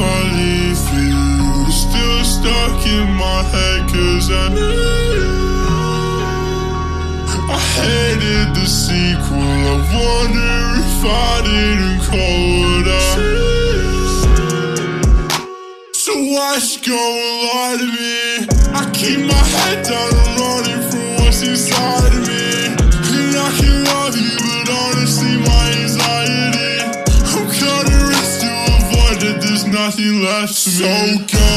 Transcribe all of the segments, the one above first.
I leave you Still stuck in my head cause I knew I hated the sequel. I wonder if I didn't call it out So why she go and lie to me? I keep my head down I'm running from nothing left to me. So go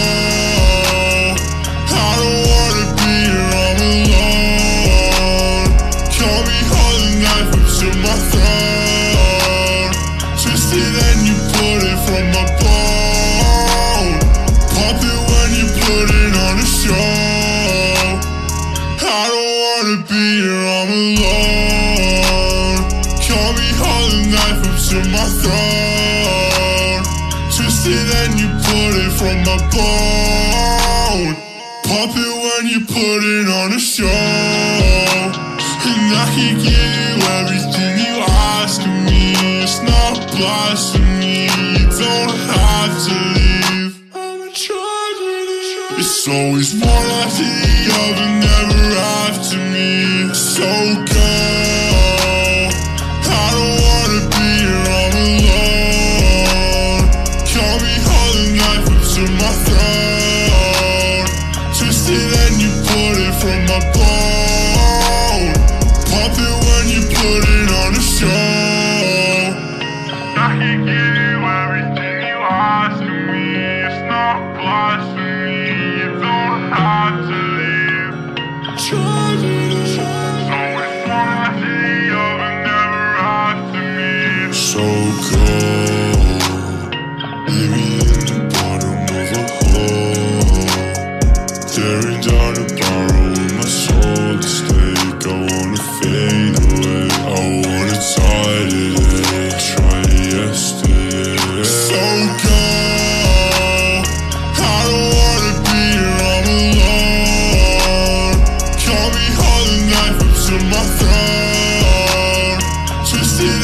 I don't wanna be here, I'm alone. Call me holding knife up to my throat Twist it and you put it from my bone. Pop it when you put it on a show. I don't wanna be here, I'm alone from my bone. Pop it when you put it on a show. And I can give you everything you ask of me. It's not blasphemy, you don't have to leave I'm a tragedy It's always one after the other, from my Tearing down a barrel with my soul at stake. I wanna fade away. I wanna tie today Try yesterday So go I don't wanna be here, I'm alone. Call me holding knife up to my throat. Twist it